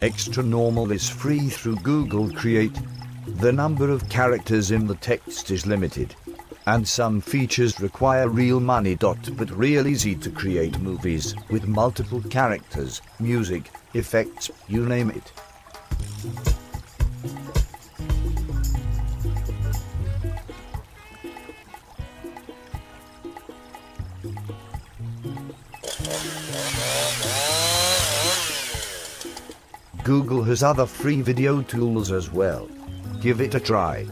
Xtranormal is free through Google Create. The number of characters in the text is limited. And some features require real money. But real easy to create movies with multiple characters, music, effects, you name it. Google has other free video tools as well. Give it a try.